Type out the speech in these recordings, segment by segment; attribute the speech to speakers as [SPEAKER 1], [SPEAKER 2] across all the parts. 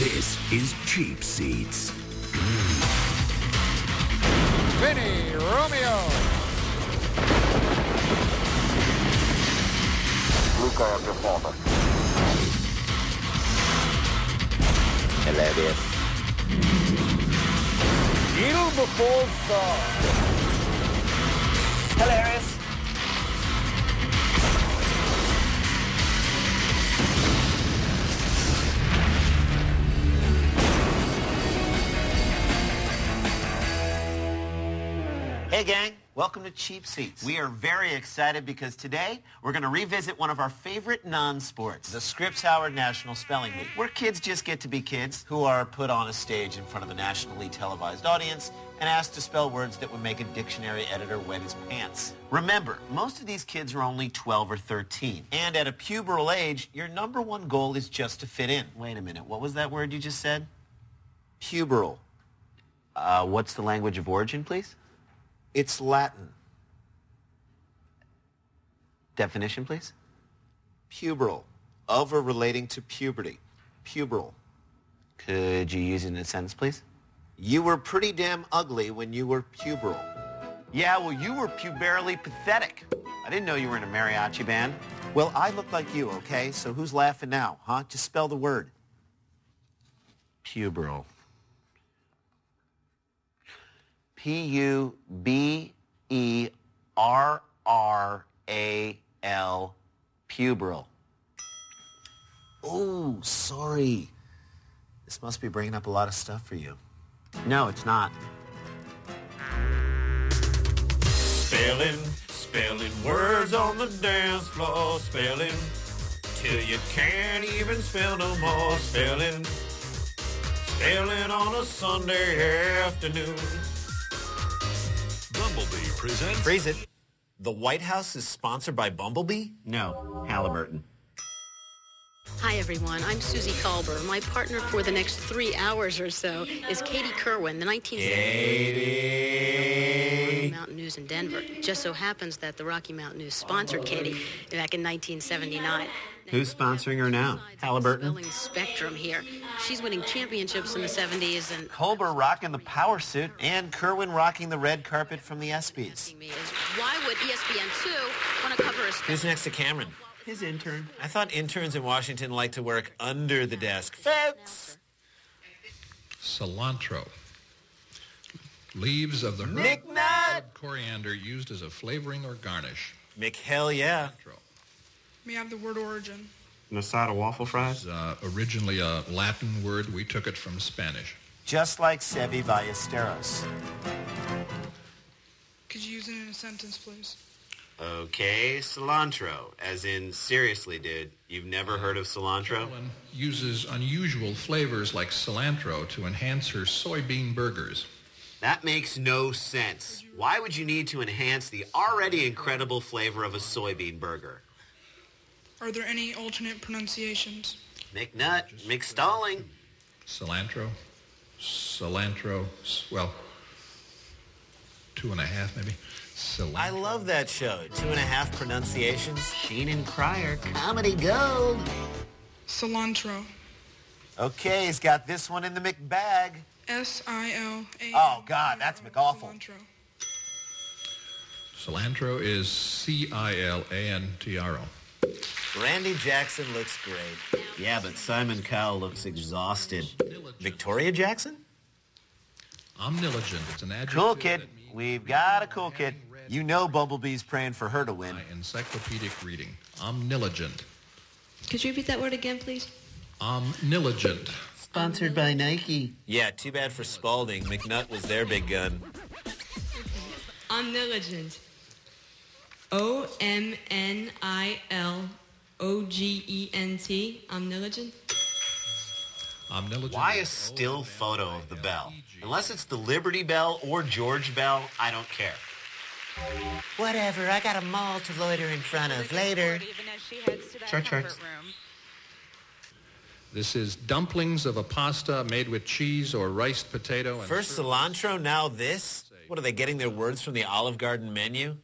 [SPEAKER 1] This is Cheap Seats.
[SPEAKER 2] Vinny Romeo.
[SPEAKER 3] Luca and performer.
[SPEAKER 4] Hilarious.
[SPEAKER 2] Il before star.
[SPEAKER 4] Hilarious.
[SPEAKER 5] Hey, gang. Welcome to Cheap Seats. We are very excited because today we're going to revisit one of our favorite non-sports, the Scripps Howard National Spelling Bee, where kids just get to be kids who are put on a stage in front of a nationally televised audience and asked to spell words that would make a dictionary editor wet his pants. Remember, most of these kids are only 12 or 13. And at a pubertal age, your number one goal is just to fit in. Wait a minute. What was that word you just said? Puberal. Uh, what's the language of origin, please? It's Latin. Definition, please. Puberal. Of or relating to puberty. Puberal. Could you use it in a sentence, please? You were pretty damn ugly when you were puberal. Yeah, well, you were puberally pathetic. I didn't know you were in a mariachi band. Well, I look like you, okay? So who's laughing now, huh? Just spell the word. Puberal. P-U-B-E-R-R-A-L, puberal. Oh, sorry. This must be bringing up a lot of stuff for you. No, it's not.
[SPEAKER 6] Spelling, spelling words on the dance floor, spelling till you can't even spell no more. Spelling, spelling on a Sunday afternoon.
[SPEAKER 1] Bumblebee presents
[SPEAKER 5] Freeze it. The White House is sponsored by Bumblebee? No, Halliburton.
[SPEAKER 7] Hi, everyone. I'm Suzy Kolber. My partner for the next three hours or so is Katie Kerwin, the 1970 Rocky Mountain News in Denver. Just so happens that the Rocky Mountain News sponsored Katie back in 1979.
[SPEAKER 5] Who's sponsoring her now? Halliburton?
[SPEAKER 7] Spelling spectrum here. She's winning championships in the 70s and
[SPEAKER 5] Kolber rocking the power suit and Kerwin rocking the red carpet from the ESPYs.
[SPEAKER 7] why would E ESPN2 want to cover a
[SPEAKER 5] Who's next to Cameron? His intern. I thought interns in Washington like to work under the desk. Folks!
[SPEAKER 8] cilantro. Leaves of the herb
[SPEAKER 5] McNutt!
[SPEAKER 8] coriander used as a flavoring or garnish.
[SPEAKER 5] Mick, hell yeah.
[SPEAKER 8] Cilantro
[SPEAKER 9] May I have the word origin?
[SPEAKER 10] And a side of waffle fries?
[SPEAKER 8] is uh, originally a Latin word. We took it from Spanish.
[SPEAKER 5] Just like Seve Ballesteros.
[SPEAKER 9] Could you use it in a sentence, please?
[SPEAKER 5] Okay, cilantro. As in, seriously, dude, you've never heard of cilantro?
[SPEAKER 8] Ellen uses unusual flavors like cilantro to enhance her soybean burgers.
[SPEAKER 5] That makes no sense. Why would you need to enhance the already incredible flavor of a soybean burger?
[SPEAKER 9] Are there any alternate pronunciations?
[SPEAKER 5] McNutt, McStalling.
[SPEAKER 8] Cilantro, cilantro, well, two and a half maybe. Cilantro.
[SPEAKER 5] I love that show. Two and a half pronunciations. Sheen and Cryer, comedy gold.
[SPEAKER 9] Cilantro.
[SPEAKER 5] Okay, he's got this one in the McBag.
[SPEAKER 9] S-I-L-A.
[SPEAKER 5] Oh, God, that's McAwful.
[SPEAKER 9] Cilantro.
[SPEAKER 8] Cilantro is C-I-L-A-N-T-R-O.
[SPEAKER 5] Randy Jackson looks great. Yeah, but Simon Cowell looks exhausted. Victoria Jackson?
[SPEAKER 8] Omnilegent. It's an adjective.
[SPEAKER 5] Cool kid. We've got a cool kid. You know Bumblebee's praying for her to win.
[SPEAKER 8] by encyclopedic reading. Omnilegent.
[SPEAKER 11] Could you repeat that word again, please?
[SPEAKER 8] Omnilegent.
[SPEAKER 5] Sponsored by Nike. Yeah, too bad for Spalding. McNutt was their big gun.
[SPEAKER 11] Omnilegent. O M N I L O G E N T. Omnilegent.
[SPEAKER 8] Omnilegent.
[SPEAKER 5] Why a still photo of the bell? Unless it's the Liberty Bell or George Bell, I don't care. Whatever, I got a mall to loiter in front of later.
[SPEAKER 10] Church hurts.
[SPEAKER 8] This is dumplings of a pasta made with cheese or riced potato. And
[SPEAKER 5] First cilantro, now this? What are they getting their words from the Olive Garden menu?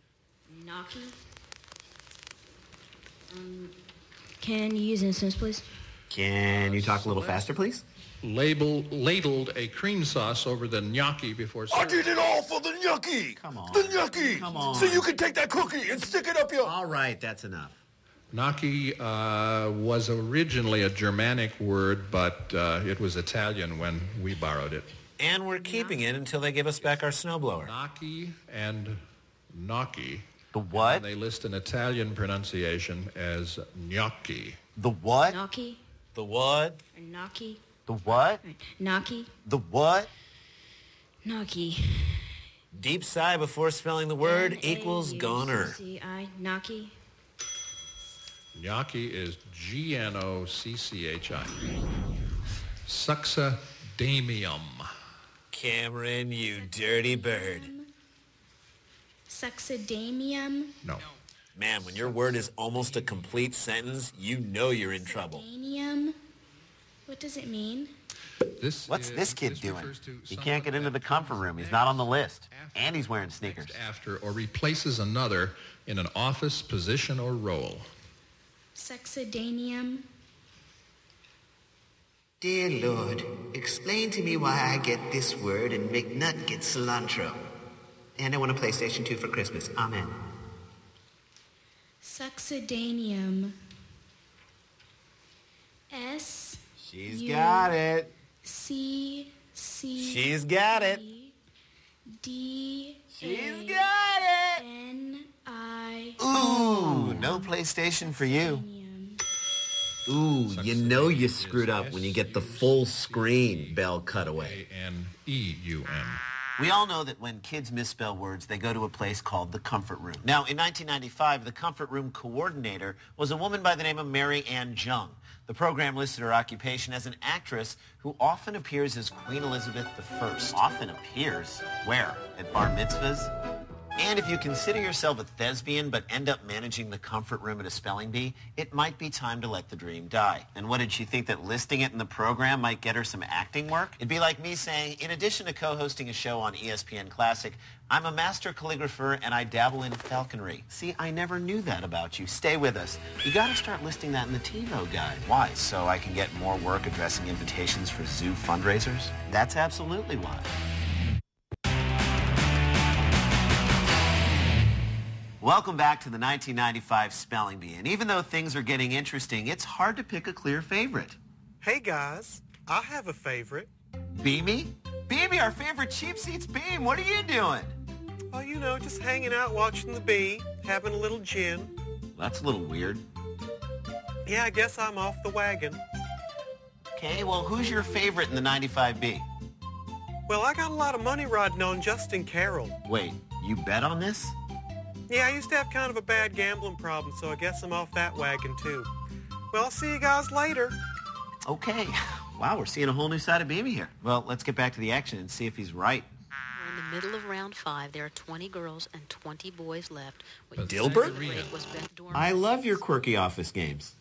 [SPEAKER 11] Gnocchi. Um, can you use it in a sentence, please?
[SPEAKER 5] Can you talk a little faster, please?
[SPEAKER 8] Label, ladled a cream sauce over the gnocchi before
[SPEAKER 1] I did it all for the gnocchi.
[SPEAKER 5] Come on.
[SPEAKER 1] The gnocchi.
[SPEAKER 5] Come on.
[SPEAKER 1] So you can take that cookie and stick it up your...
[SPEAKER 5] All right, that's enough.
[SPEAKER 8] Gnocchi uh, was originally a Germanic word, but uh, it was Italian when we borrowed it.
[SPEAKER 6] And we're keeping it until they give us back our snowblower.
[SPEAKER 8] Gnocchi and gnocchi.
[SPEAKER 5] The what?
[SPEAKER 8] And they list an Italian pronunciation as gnocchi.
[SPEAKER 5] The what?
[SPEAKER 11] Gnocchi
[SPEAKER 6] The what?
[SPEAKER 11] or gnocchi?
[SPEAKER 5] The what?
[SPEAKER 11] Gnocchi?
[SPEAKER 5] The what?
[SPEAKER 11] Gnocchi.
[SPEAKER 6] Deep sigh before spelling the word equals goner.
[SPEAKER 11] N-A-U-C-C-I. Gnocchi.
[SPEAKER 8] Gnocchi is G-N-O-C-C-H-I. Succedaneum.
[SPEAKER 6] Cameron, you dirty bird.
[SPEAKER 11] Succedaneum.
[SPEAKER 8] No.
[SPEAKER 6] Man, when your word is almost a complete sentence, you know you're in trouble.
[SPEAKER 11] Danium. What does it mean?
[SPEAKER 8] This
[SPEAKER 5] What's
[SPEAKER 8] is-
[SPEAKER 5] this kid
[SPEAKER 8] this
[SPEAKER 5] doing? He can't get into the comfort room. He's not on the list. And he's wearing sneakers.
[SPEAKER 8] after or replaces another in an office position or role.
[SPEAKER 11] Succedaneum.
[SPEAKER 5] Dear Lord, explain to me why I get this word and McNutt gets cilantro. And I want a PlayStation 2 for Christmas. Amen.
[SPEAKER 11] Succedaneum. S
[SPEAKER 5] She's
[SPEAKER 11] You-
[SPEAKER 5] got it.
[SPEAKER 11] C C
[SPEAKER 6] She's got it.
[SPEAKER 11] D
[SPEAKER 5] She's
[SPEAKER 11] A
[SPEAKER 5] got it.
[SPEAKER 11] N I
[SPEAKER 5] Ooh, no PlayStation for you. Ooh, you know you screwed up when you get the full screen bell cutaway.
[SPEAKER 8] A-N-E-U-M.
[SPEAKER 5] We all know that when kids misspell words, they go to a place called the Comfort Room. Now, in 1995, the Comfort Room coordinator was a woman by the name of Mary Ann Jung. The program listed her occupation as an actress who often appears as Queen Elizabeth I. Often appears? Where? At bar mitzvahs? And if you consider yourself a thespian but end up managing the comfort room at a spelling bee, it might be time to let the dream die. And what did she think that listing it in the program might get her some acting work? It'd be like me saying, in addition to co-hosting a show on ESPN Classic, I'm a master calligrapher and I dabble in falconry. See, I never knew that about you. Stay with us. You gotta start listing that in the TiVo guide. Why? So I can get more work addressing invitations for zoo fundraisers? That's absolutely why. Welcome back to the 1995 Spelling Bee. And even though things are getting interesting, it's hard to pick a clear favorite.
[SPEAKER 4] Hey guys, I have a favorite.
[SPEAKER 5] Beamy? Beamy, our favorite cheap seats Beam. What are you doing?
[SPEAKER 4] Oh, you know, just hanging out watching the bee, having a little gin.
[SPEAKER 5] That's a little weird.
[SPEAKER 4] Yeah, I guess I'm off the wagon.
[SPEAKER 5] Okay, well, who's your favorite in the 95B?
[SPEAKER 4] Well, I got a lot of money riding on Justin Carroll.
[SPEAKER 5] Wait, you bet on this?
[SPEAKER 4] Yeah, I used to have kind of a bad gambling problem, so I guess I'm off that wagon too. Well, I'll see you guys later.
[SPEAKER 5] Okay. Wow, we're seeing a whole new side of Beamy here. Well, let's get back to the action and see if he's right.
[SPEAKER 7] We're in the middle of round five. There are 20 girls and 20 boys left. What you
[SPEAKER 5] Dilbert?
[SPEAKER 7] said great was Beth Dorman.
[SPEAKER 5] I love your quirky office games.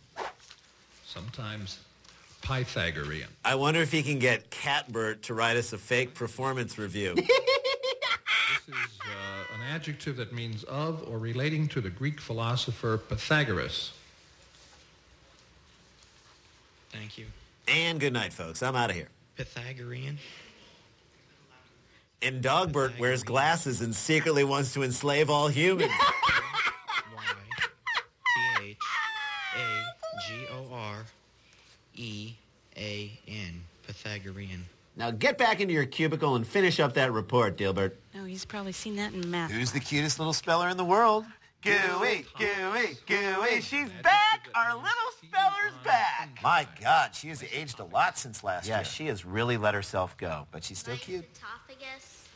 [SPEAKER 8] Sometimes Pythagorean.
[SPEAKER 6] I wonder if he can get Catbert to write us a fake performance review.
[SPEAKER 8] This is uh, an adjective that means of or relating to the Greek philosopher Pythagoras.
[SPEAKER 12] Thank you.
[SPEAKER 6] and good night, folks. I'm out of here.
[SPEAKER 12] Pythagorean.
[SPEAKER 6] And Dogbert wears glasses and secretly wants to enslave all humans.
[SPEAKER 12] T H A G O R E A N. Pythagorean.
[SPEAKER 5] Now get back into your cubicle and finish up that report, Dilbert.
[SPEAKER 7] Oh, he's probably seen that in math.
[SPEAKER 5] Who's the cutest little speller in the world? Gooey, gooey, gooey. She's back. Our little speller's back. My God, she has aged a lot since last year. Yeah, she has really let herself go, but she's still cute.
[SPEAKER 13] Esophagus.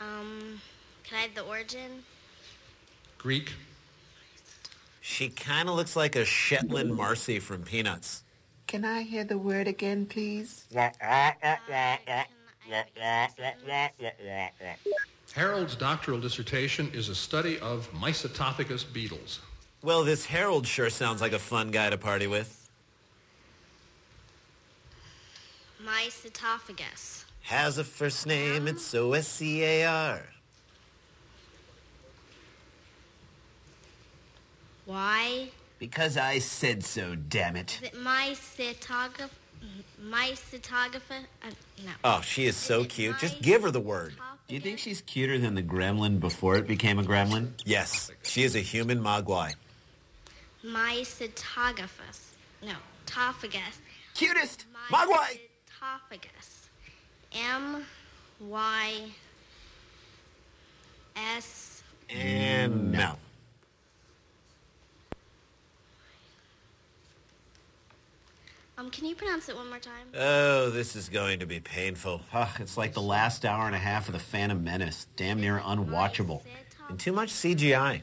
[SPEAKER 13] Um, can I have the origin?
[SPEAKER 8] Greek.
[SPEAKER 6] She kind of looks like a Shetland Marcy from Peanuts.
[SPEAKER 5] Can I hear the word again, please?
[SPEAKER 8] Harold's doctoral dissertation is a study of Mycetophagous beetles.
[SPEAKER 6] Well, this Harold sure sounds like a fun guy to party with.
[SPEAKER 13] Mycetophagous.
[SPEAKER 6] Has a first name, it's O-S-C-A-R.
[SPEAKER 13] Y
[SPEAKER 5] Because I said so, damn it.
[SPEAKER 13] Is it my citographer? My citographer? Uh, no.
[SPEAKER 5] Oh, she is so cute. Just give her the word. Do you think she's cuter than the gremlin before it became a gremlin? Yes. She is a human mogwai.
[SPEAKER 13] My citographus. No, tophagus.
[SPEAKER 5] Cutest!
[SPEAKER 13] My
[SPEAKER 5] Mogwai!
[SPEAKER 13] Tophagus. M Y S.
[SPEAKER 5] And no.
[SPEAKER 13] Um, can you pronounce it one more time?
[SPEAKER 5] Oh, this is going to be painful. Ugh, it's like the last hour and a half of The Phantom Menace. Damn near unwatchable. And too much CGI.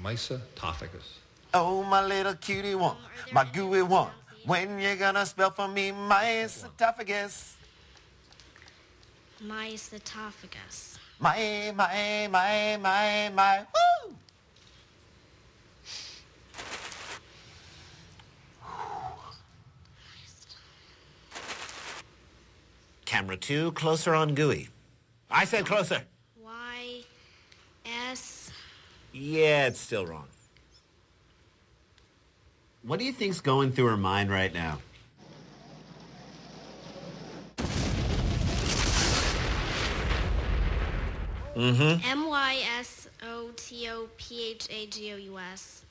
[SPEAKER 13] My citophagus.
[SPEAKER 5] Oh, my little cutie one, my gooey one. When you gonna spell for me my esophagus?
[SPEAKER 13] My citophagus.
[SPEAKER 5] My, my, my, my, my. Woo! Camera two, closer on gooey. I said closer.
[SPEAKER 13] Y S.
[SPEAKER 5] Yeah, it's still wrong. What do you think's going through her mind right now? Mm-hmm.
[SPEAKER 13] M Y S O T O P H A G O U S.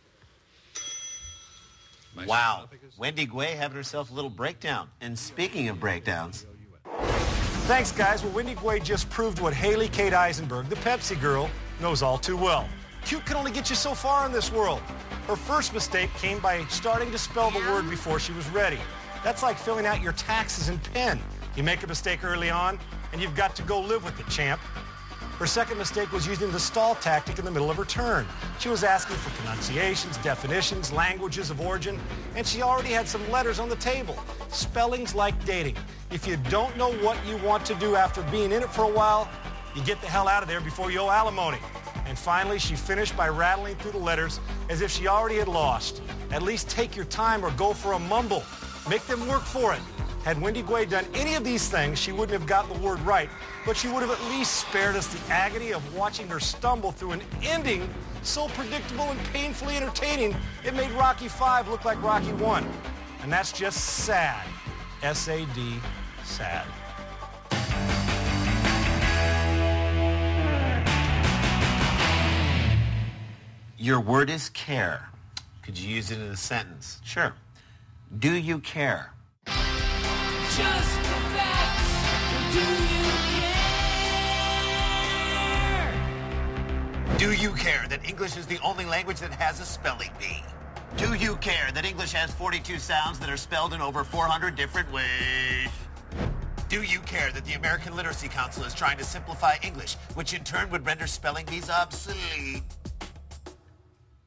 [SPEAKER 5] Wow. Wendy Guay having herself a little breakdown. And speaking of breakdowns,
[SPEAKER 14] Thanks, guys. Well, Wendy Guay just proved what Haley Kate Eisenberg, the Pepsi girl, knows all too well. Cute can only get you so far in this world. Her first mistake came by starting to spell the word before she was ready. That's like filling out your taxes in pen. You make a mistake early on, and you've got to go live with it, champ. Her second mistake was using the stall tactic in the middle of her turn. She was asking for pronunciations, definitions, languages of origin, and she already had some letters on the table. Spelling's like dating. If you don't know what you want to do after being in it for a while, you get the hell out of there before you owe alimony. And finally, she finished by rattling through the letters as if she already had lost. At least take your time or go for a mumble. Make them work for it. Had Wendy Guay done any of these things, she wouldn't have gotten the word right, but she would have at least spared us the agony of watching her stumble through an ending so predictable and painfully entertaining, it made Rocky V look like Rocky 1. And that's just sad. S-A-D, sad.
[SPEAKER 5] your word is care. Could you use it in a sentence? Sure. Do you care?
[SPEAKER 15] Do you care
[SPEAKER 5] that English is the only language that has a spelling bee? Do you care that English has 42 sounds that are spelled in over 400 different ways? Do you care that the American Literacy Council is trying to simplify English, which in turn would render spelling bees obsolete?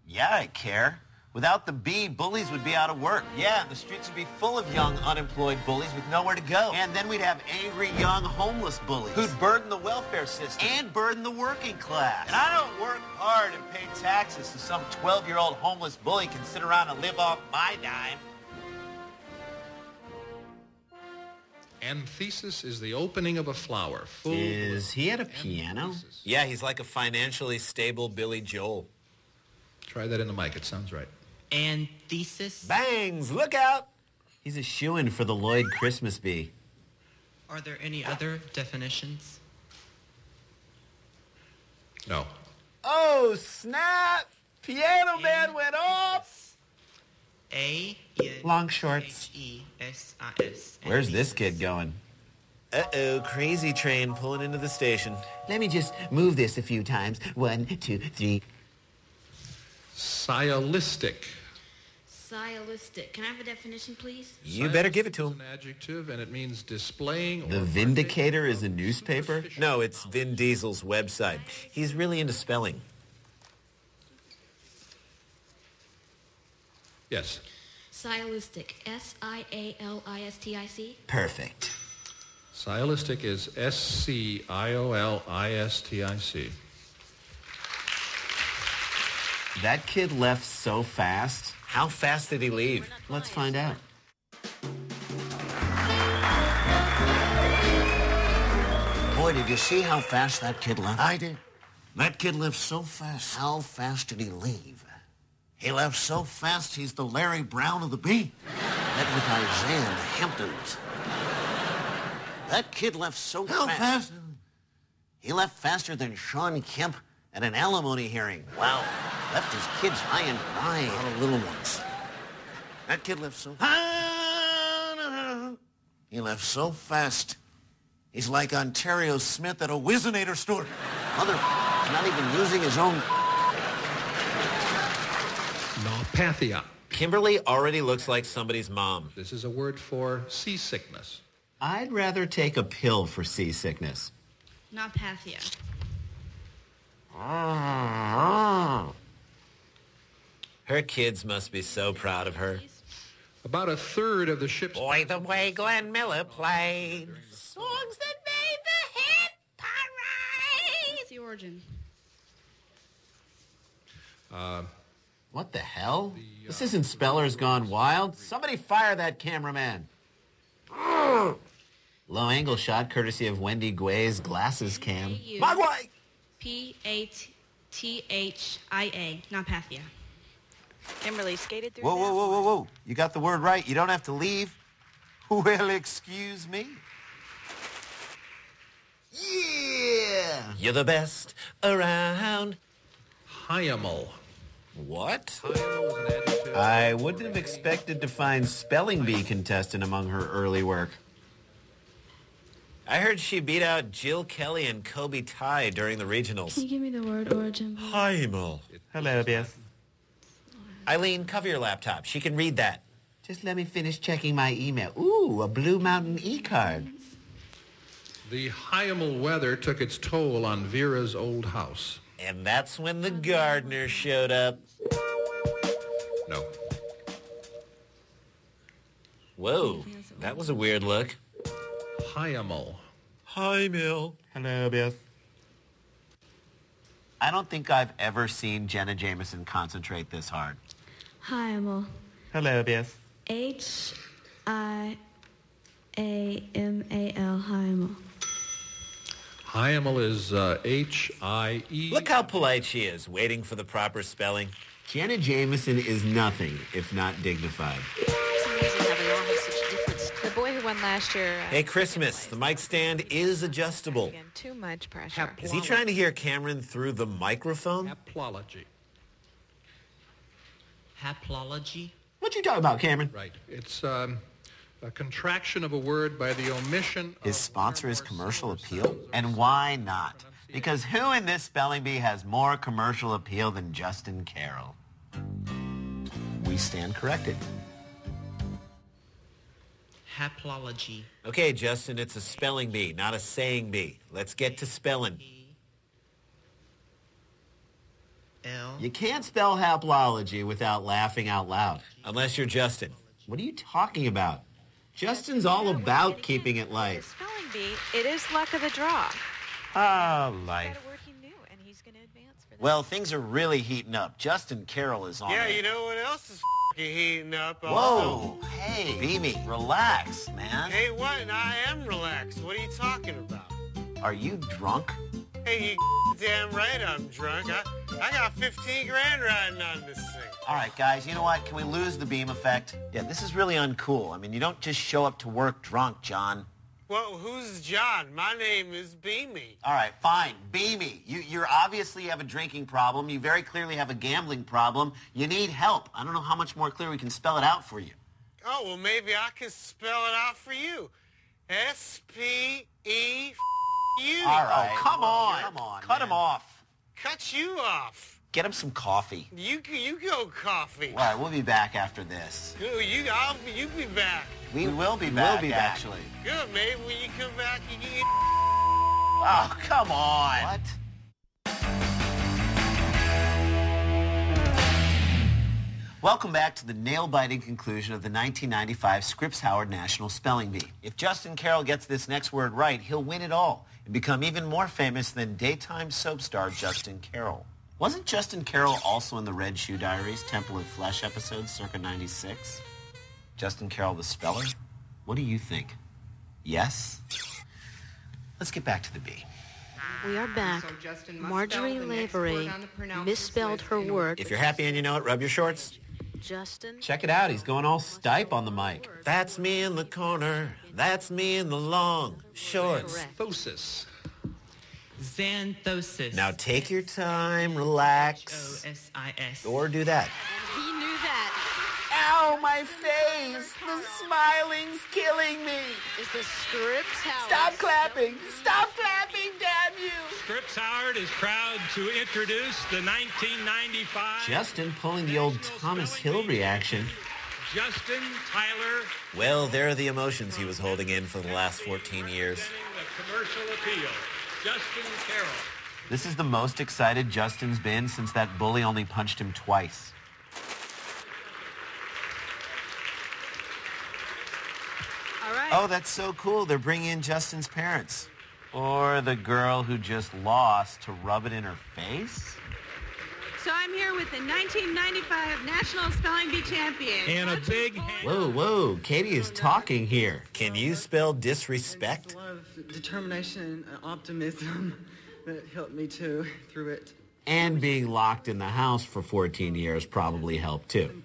[SPEAKER 5] Yeah, I care. Without the B, bullies would be out of work. Yeah, the streets would be full of young, unemployed bullies with nowhere to go. And then we'd have angry, young, homeless bullies who'd burden the welfare system and burden the working class. And I don't work hard and pay taxes so some 12-year-old homeless bully can sit around and live off my dime.
[SPEAKER 8] Anthesis is the opening of a flower. Full
[SPEAKER 5] Is he at a piano? Yeah, he's like a financially stable Billy Joel.
[SPEAKER 8] Try that in the mic. It sounds right.
[SPEAKER 12] Anthesis?
[SPEAKER 5] Bangs, look out! He's a shoo-in for the Lloyd Christmas bee.
[SPEAKER 12] Are there any other definitions?
[SPEAKER 8] No.
[SPEAKER 5] Oh, snap! Piano Man went off!
[SPEAKER 12] A
[SPEAKER 5] Long shorts.
[SPEAKER 12] E S I S.
[SPEAKER 5] Where's this kid going? Uh-oh, crazy train pulling into the station. Let me just move this a few times. One, two, three.
[SPEAKER 8] Sciolistic.
[SPEAKER 7] Sciolistic. Can I have a definition, please?
[SPEAKER 5] You better give it to him.
[SPEAKER 8] An adjective, and it means displaying.
[SPEAKER 5] The
[SPEAKER 8] or
[SPEAKER 5] Vindicator is a newspaper? No, it's Vin Diesel's website. He's really into spelling.
[SPEAKER 8] Yes.
[SPEAKER 7] Sciolistic. S-I-A-L-I-S-T-I-C.
[SPEAKER 5] Perfect.
[SPEAKER 8] Sciolistic is S C I O L I S T I C.
[SPEAKER 5] That kid left so fast. How fast did he leave? Let's find out. Boy, did you see how fast that kid left?
[SPEAKER 1] I did.
[SPEAKER 5] That kid left so fast.
[SPEAKER 1] How fast did he leave?
[SPEAKER 5] He left so fast he's the Larry Brown of the beat. That with Isaiah in the Hamptons. That kid left so fast.
[SPEAKER 1] How
[SPEAKER 5] fast.
[SPEAKER 1] fast?
[SPEAKER 5] He left faster than Shawn Kemp at an alimony hearing. Wow. Left his kids high and dry. A lot of little ones. That kid left so... He left so fast. He's like Onterrio Smith at a Whizzinator store. Mother, he's not even using his own...
[SPEAKER 8] Naupathia.
[SPEAKER 6] Kimberly already looks like somebody's mom.
[SPEAKER 8] This is a word for seasickness.
[SPEAKER 5] I'd rather take a pill for seasickness.
[SPEAKER 11] Naupathia. Ah.
[SPEAKER 6] Her kids must be so proud of her.
[SPEAKER 8] About a third of the ship's
[SPEAKER 6] Boy, the way Glenn Miller played.
[SPEAKER 13] Songs that made the hit parade.
[SPEAKER 11] What's the origin?
[SPEAKER 8] uh,
[SPEAKER 5] What the hell? This isn't Speller's Gone Wild. Somebody fire that cameraman. Low angle shot courtesy of Wendy Guay's glasses cam.
[SPEAKER 11] Mogwai! P A T H I A. Naupathia.
[SPEAKER 10] Kimberly skated through
[SPEAKER 5] Whoa, whoa, whoa, whoa, whoa. You got the word right. You don't have to leave. Well, excuse me. Yeah.
[SPEAKER 6] You're the best around.
[SPEAKER 8] Hiemal.
[SPEAKER 6] What?
[SPEAKER 5] I wouldn't have expected to find spelling bee contestant among her early work.
[SPEAKER 6] I heard she beat out Jill Kelly and Kobe Tai during the regionals.
[SPEAKER 11] Can you give me the word origin? please?
[SPEAKER 6] Hiemal.
[SPEAKER 10] Hello, yes.
[SPEAKER 6] Eileen, cover your laptop. She can read that.
[SPEAKER 5] Just let me finish checking my email. Ooh, a Blue Mountain e-card.
[SPEAKER 8] The Hiemal weather took its toll on Vera's old house.
[SPEAKER 6] And that's when the gardener showed up.
[SPEAKER 8] No.
[SPEAKER 6] Whoa, that was a weird look.
[SPEAKER 8] Hiemal.
[SPEAKER 6] Hi, Mill.
[SPEAKER 10] Hello, yes.
[SPEAKER 5] I don't think I've ever seen Jenna Jameson concentrate this hard.
[SPEAKER 11] Hiemal.
[SPEAKER 10] Hello, yes.
[SPEAKER 11] H I A M A L. Hi,
[SPEAKER 8] Emil. Hiemal. Hiemal is uh, H-I-E.
[SPEAKER 6] Look how polite she is, waiting for the proper spelling.
[SPEAKER 5] Jenna Jameson is nothing if not dignified.
[SPEAKER 10] For some reason, how they all have such different... The boy who won last year... uh,
[SPEAKER 6] Hey, Christmas, the mic stand is adjustable.
[SPEAKER 10] Again, too much pressure.
[SPEAKER 6] Is he trying to hear Cameron through the microphone?
[SPEAKER 8] Haplology.
[SPEAKER 12] Haplology?
[SPEAKER 5] What you talking about, Cameron?
[SPEAKER 8] Right. It's um, a contraction of a word by the omission
[SPEAKER 5] His sponsor is commercial appeal? And why not? Because who in this spelling bee has more commercial appeal than Justin Carroll? We stand corrected.
[SPEAKER 12] Haplology.
[SPEAKER 6] Okay, Justin, it's a spelling bee, not a saying bee. Let's get to spelling.
[SPEAKER 12] L.
[SPEAKER 5] You can't spell haplology without laughing out loud.
[SPEAKER 6] Unless you're Justin.
[SPEAKER 5] What are you talking about? Justin's all about keeping it light.
[SPEAKER 10] Spelling bee, it is luck of the draw.
[SPEAKER 5] Ah,
[SPEAKER 10] Got
[SPEAKER 5] life.
[SPEAKER 10] a word he knew, and he's going to advance for that.
[SPEAKER 5] Well, things are really heating up. Justin Carroll is on
[SPEAKER 4] Yeah,
[SPEAKER 5] it.
[SPEAKER 4] you know what else is f***ing heating up? Also?
[SPEAKER 5] Whoa, hey, Beamy, relax, man.
[SPEAKER 4] Hey, what? I am relaxed. What are you talking about?
[SPEAKER 5] Are you drunk?
[SPEAKER 4] Hey, you damn right I'm drunk. I, I got 15 grand riding on this thing.
[SPEAKER 5] All right, guys, you know what? Can we lose the beam effect? Yeah, this is really uncool. I mean, you don't just show up to work drunk, John.
[SPEAKER 4] Well, who's John? My name is Beamy.
[SPEAKER 5] All right, fine. Beamy, you you obviously have a drinking problem. You very clearly have a gambling problem. You need help. I don't know how much more clear we can spell it out for you.
[SPEAKER 4] Oh, well, maybe I can spell it out for you. S-P-E-U.
[SPEAKER 5] All right.
[SPEAKER 4] Oh,
[SPEAKER 5] come on. Come on. Cut him off.
[SPEAKER 4] Cut you off.
[SPEAKER 5] Get him some coffee.
[SPEAKER 4] You you go coffee.
[SPEAKER 5] All right, we'll be back after this.
[SPEAKER 4] Ooh, you I'll you be back.
[SPEAKER 5] We, will be
[SPEAKER 4] We
[SPEAKER 5] back.
[SPEAKER 4] will be back.
[SPEAKER 5] actually.
[SPEAKER 4] Good, maybe when you come back, you can.
[SPEAKER 5] Oh, come on. What? Welcome back to the nail-biting conclusion of the 1995 Scripps Howard National Spelling Bee. If Justin Carroll gets this next word right, he'll win it all and become even more famous than daytime soap star Justin Carroll. Wasn't Justin Carroll also in the Red Shoe Diaries Temple of Flesh episode circa 96? Justin Carroll the speller? What do you think? Yes? Let's get back to the bee.
[SPEAKER 7] We are back.
[SPEAKER 11] Justin
[SPEAKER 7] Marjorie
[SPEAKER 11] spell the next
[SPEAKER 7] Lavery
[SPEAKER 11] word on the pronouncers
[SPEAKER 7] misspelled her word.
[SPEAKER 5] If you're happy and you know it, rub your shorts.
[SPEAKER 7] Justin.
[SPEAKER 5] Check it out. He's going all stipe on the mic. That's me in the corner. That's me in the long shorts.
[SPEAKER 8] Thosis.
[SPEAKER 12] Xanthosis.
[SPEAKER 5] Now take your time, relax,
[SPEAKER 12] O-S-I-S.
[SPEAKER 5] or do that.
[SPEAKER 7] He.
[SPEAKER 5] Ow, my face! The smiling's killing me!
[SPEAKER 7] Is the Scripps House.
[SPEAKER 5] Stop clapping! Stop clapping, damn you!
[SPEAKER 16] Scripps Howard is proud to introduce the 1995
[SPEAKER 5] Justin pulling the old Thomas Hill reaction.
[SPEAKER 16] Justin Tyler
[SPEAKER 5] Well, there are the emotions he was holding in for the last 14 years.
[SPEAKER 16] the commercial appeal. Justin Carroll.
[SPEAKER 5] This is the most excited Justin's been since that bully only punched him twice.
[SPEAKER 7] All right.
[SPEAKER 5] Oh, that's so cool. They're bringing in Justin's parents. Or the girl who just lost to rub it in her face?
[SPEAKER 17] So I'm here with the 1995 National Spelling Bee champion.
[SPEAKER 16] And a big
[SPEAKER 5] Whoa, whoa. Katie is talking here. Can you spell disrespect?
[SPEAKER 18] a lot of determination and optimism that helped me too through it.
[SPEAKER 5] And being locked in the house for 14 years probably helped too.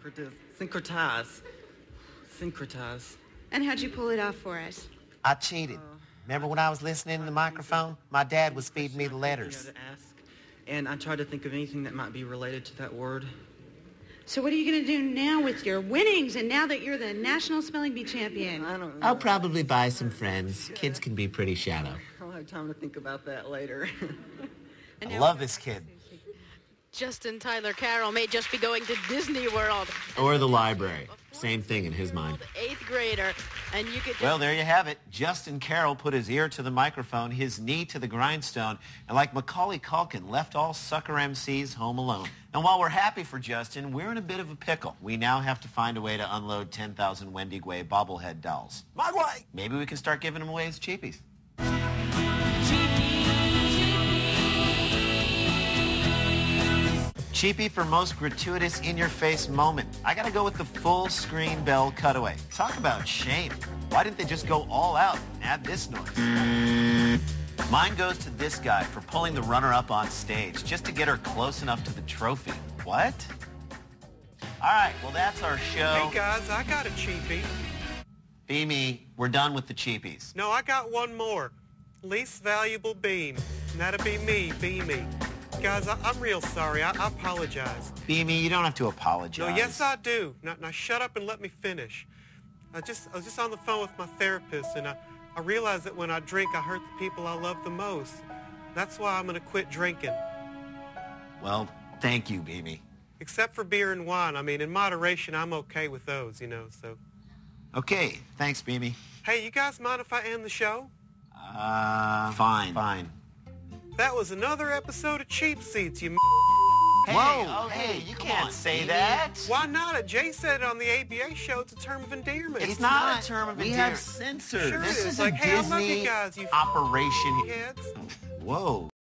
[SPEAKER 18] Syncretize. Syncretize.
[SPEAKER 17] And how'd you pull it off for us?
[SPEAKER 5] I cheated. Remember when I was listening to the microphone? My dad was feeding me the
[SPEAKER 18] You
[SPEAKER 5] letters.
[SPEAKER 18] know, to ask. And I tried to think of anything that might be related to that word.
[SPEAKER 17] So what are you going to do now with your winnings and now that you're the National Spelling Bee champion?
[SPEAKER 18] I don't know.
[SPEAKER 5] I'll probably buy some friends. Kids can be pretty shallow.
[SPEAKER 18] I'll have time to think about that later.
[SPEAKER 5] I love this kid.
[SPEAKER 7] Justin Tyler Carroll may just be going to Disney World.
[SPEAKER 5] Or the library. Same thing in his mind.
[SPEAKER 7] Eighth grader. And you could.
[SPEAKER 5] Well, there you have it. Justin Carroll put his ear to the microphone, his knee to the grindstone, and like Macaulay Culkin, left all sucker MCs home alone. And while we're happy for Justin, we're in a bit of a pickle. We now have to find a way to unload 10,000 Wendy Guay bobblehead dolls. My way! Maybe we can start giving them away as cheapies. Cheapy for most gratuitous in-your-face moment. I gotta go with the full screen bell cutaway. Talk about shame. Why didn't they just go all out and add this noise? Mine goes to this guy for pulling the runner-up on stage just to get her close enough to the trophy. What? All right, well that's our show.
[SPEAKER 4] Hey guys, I got a cheapie.
[SPEAKER 5] Be me. We're done with the cheapies.
[SPEAKER 4] No, I got one more. Least valuable beam. And that'll be me, be me. Guys, I, I'm real sorry. I, I apologize.
[SPEAKER 5] Be me. You don't have to apologize.
[SPEAKER 4] No, yes I do. Now, now shut up and let me finish. I just I was just on the phone with my therapist and I, I realized that when I drink I hurt the people I love the most. That's why I'm gonna quit drinking.
[SPEAKER 5] Well, thank you, Be me.
[SPEAKER 4] Except for beer and wine. I mean in moderation I'm okay with those, you know, so
[SPEAKER 5] Okay, thanks, Be me.
[SPEAKER 4] Hey, you guys mind if I end the show?
[SPEAKER 5] Uh, fine. Fine.
[SPEAKER 4] That was another episode of Cheap Seats, you
[SPEAKER 5] Hey,
[SPEAKER 4] Whoa,
[SPEAKER 5] oh, hey, you
[SPEAKER 4] come
[SPEAKER 5] can't
[SPEAKER 4] on,
[SPEAKER 5] say
[SPEAKER 4] Amy.
[SPEAKER 5] that.
[SPEAKER 4] Why not? Jay said it on the ABA show it's a term of endearment.
[SPEAKER 5] It's, not, a term of we endearment. have censors.
[SPEAKER 4] Sure
[SPEAKER 5] this
[SPEAKER 4] it
[SPEAKER 5] is,
[SPEAKER 4] is.
[SPEAKER 5] a
[SPEAKER 4] Like, hey, I love you
[SPEAKER 5] Disney
[SPEAKER 4] guys, you
[SPEAKER 5] operation.
[SPEAKER 4] Kids.
[SPEAKER 5] Whoa.